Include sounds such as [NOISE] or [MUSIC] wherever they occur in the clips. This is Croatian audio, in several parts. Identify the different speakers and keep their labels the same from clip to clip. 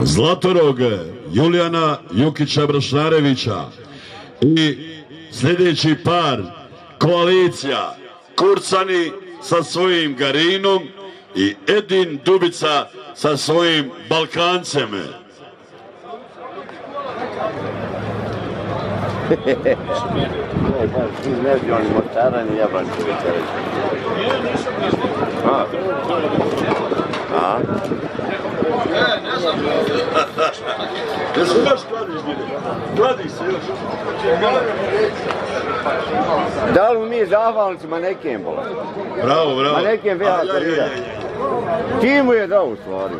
Speaker 1: Zlatorog Julijana Jukića Brašnarevića i sljedeći par koalicija Kurcani sa svojim Garinom i Edin Dubica sa svojim Balkancem. [LAUGHS]
Speaker 2: Ne bi oni Mostara ni Jabančevića A? A?
Speaker 1: Jesu još kladiš bili? Kladi se još.
Speaker 2: Da li mi zahvalnicima nekem bolo?
Speaker 1: Bravo, bravo.
Speaker 2: Nekem
Speaker 1: A, ja,
Speaker 2: veha karira. Ti mu je dao u stvari.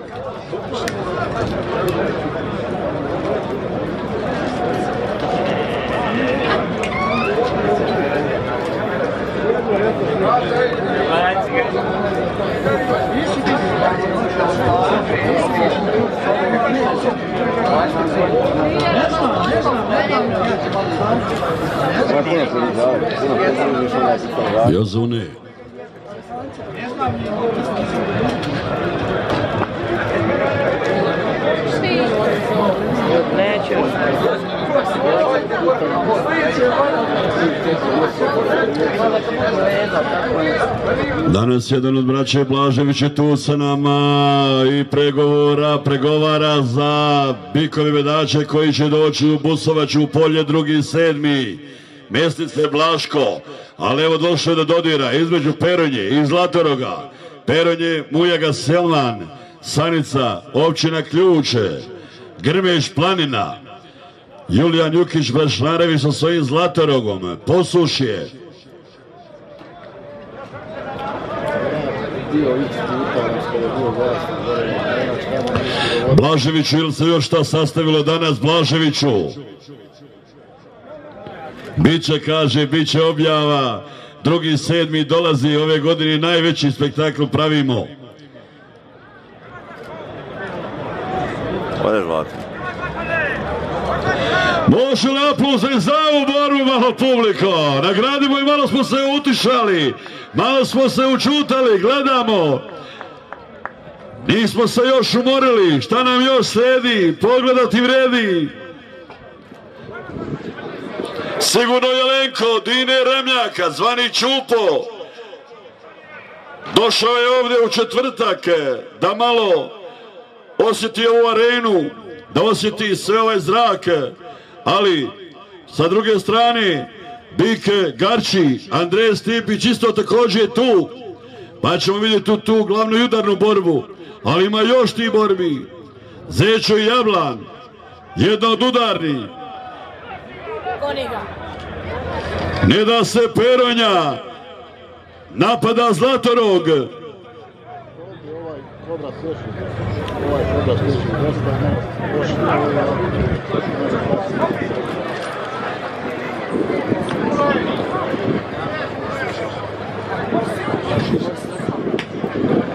Speaker 1: Jozune.
Speaker 3: Neće.
Speaker 1: Danas jedan od braće Blažević je tu sa nama i pregovora, pregovara za bikovi medače koji će doći u Busovač u polje drugi sedmi. Mjesnice Blaško, ali evo došlo je do dodira između Peronje i Zlatoroga. Peronje, Mujaga Selman, Sanica, općina Ključe, Grmeš Planina, Julijan Jukić Brašnarević sa svojim Zlatorogom, Posušje, Blaževiću, ili se još šta sastavilo danas Blaževiću? Biće, kaže, biće objava. Drugi sedmi dolazi ove godine najveći spektakl pravimo.
Speaker 2: Ode zlati.
Speaker 1: Može li aplauze za ovu borbu malo publiko? Nagradimo i malo smo se utišali. Malo smo se učutali, gledamo. Nismo se još umorili. Šta nam još sledi? Pogledati vredi. Sigurno Jelenko, Dine Remljaka, zvani Čupo. Došao je ovdje u četvrtak da malo osjeti ovu arenu, da osjeti sve ovaj zrak, ali sa druge strane Bik Garči, Andrej Stipić isto također je tu, pa ćemo vidjeti tu, tu glavnu i udarnu borbu, ali ima još ti borbi. Zečo i Jablan, jedna od udarni. Ne da se Peronja, napada Zlatorog.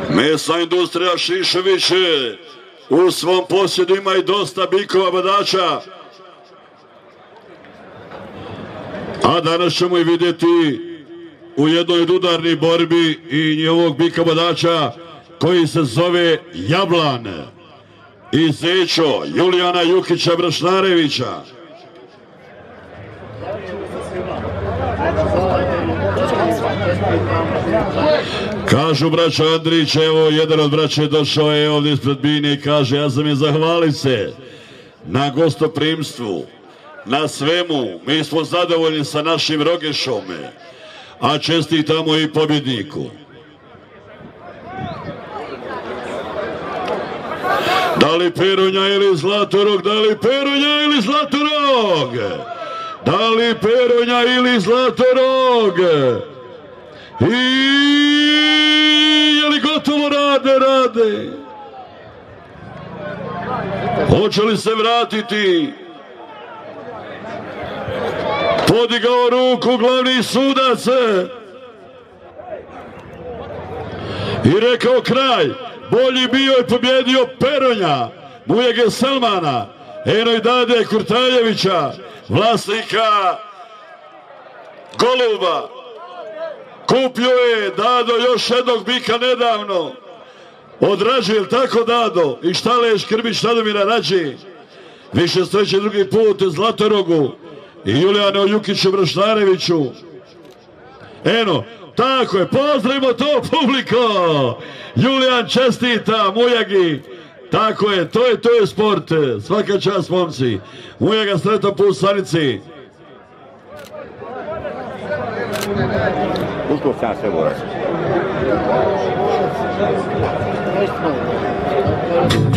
Speaker 1: Mesna industrija Šišević u svom posjedu ima i dosta bikova badača. A danas ćemo i vidjeti u jednoj od udarnih borbi i njegovog bika badača koji se zove Jablan i Zečo Julijana Jukića Brašnarevića. Kažu braća Andrić, evo jedan od braća je došao je ovdje ispred Bine i kaže ja sam je zahvali se na gostoprimstvu, na svemu, mi smo zadovoljni sa našim Rogešom, a čestitamo i pobjedniku. Da li Peronja ili Zlatorog, da li Peronja ili Zlatorog? Da li Peronja ili Zlatorog? I je li gotovo rade, rade? Hoće li se vratiti? Podigao ruku glavni sudac i rekao kraj. Bolji bio je pobjedio Peronja, Mujege Selmana, Enoj Dade Kurtaljevića, vlasnika Goluba. Kupio je Dado još jednog bika nedavno. Od Rađe, jel tako Dado? I Štaleš Krbić Radomira Rađe. Više streće drugi put Zlatorogu i Julijanu Jukiću Brašnareviću. Eno, tako je, pozdravimo to publiko! Julijan čestita, Mujagi, tako je, to je, to je sport, svaka čast momci. Mujaga sretan po stanici.
Speaker 2: Sve